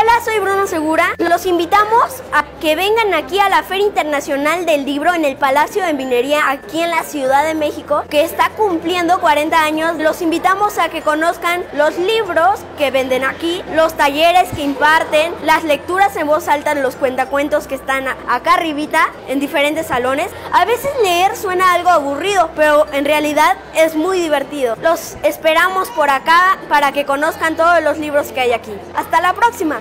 Hola, soy Bruno Segura. Los invitamos a que vengan aquí a la Feria Internacional del Libro en el Palacio de Minería, aquí en la Ciudad de México, que está cumpliendo 40 años. Los invitamos a que conozcan los libros que venden aquí, los talleres que imparten, las lecturas en voz alta, los cuentacuentos que están acá arribita en diferentes salones. A veces leer suena algo aburrido, pero en realidad es muy divertido. Los esperamos por acá para que conozcan todos los libros que hay aquí. Hasta la próxima.